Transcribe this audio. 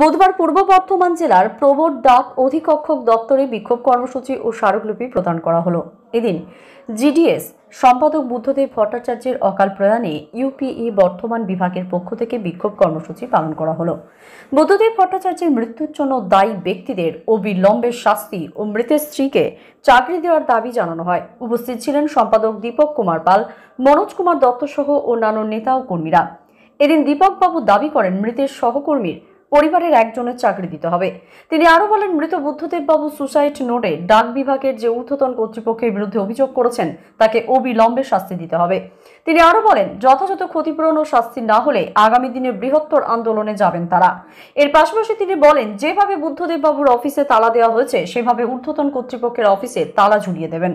বুধবার পূর্ব বর্ধমান জেলার প্রবর ডাক অধিকক্ষক দপ্তরে বিক্ষোভ কর্মসূচি ও স্মারকলিপি প্রদান করা হলো। এদিন জিডিএস সম্পাদক বুদ্ধদেব ভট্টাচার্যের অকাল প্রয়াণে ইউপিই বর্ধমান বিভাগের পক্ষ থেকে বিক্ষোভ কর্মসূচি পালন করা হলো। বুদ্ধদেব ভট্টাচার্যের মৃত্যুর জন্য দায়ী ব্যক্তিদের অবিলম্বে শাস্তি ও মৃতের স্ত্রীকে চাকরি দেওয়ার দাবি জানানো হয়। উপস্থিত ছিলেন সম্পাদক দীপক কুমার পাল, মনোজ কুমার দত্ত সহ অন্যান্য নেতা ও কর্মীরা। এদিন দীপকবাবু দাবি করেন, মৃতের সহকর্মীর পরিবারের একজনের চাকরি দিতে হবে। তিনি আরও বলেন, মৃত বুদ্ধদেববাবু সুসাইড নোটে ডাক বিভাগের যে ঊর্ধ্বতন কর্তৃপক্ষের বিরুদ্ধে অভিযোগ করেছেন, তাকে অবিলম্বে শাস্তি দিতে হবে। তিনি আরও বলেন, যথাযথ ক্ষতিপূরণ ও শাস্তি না হলে আগামী দিনে বৃহত্তর আন্দোলনে যাবেন তারা। এর পাশাপাশি তিনি বলেন, যেভাবে বুদ্ধদেববাবুর অফিসে তালা দেওয়া হয়েছে, সেভাবে ঊর্ধ্বতন কর্তৃপক্ষের অফিসে তালা ঝুলিয়ে দেবেন।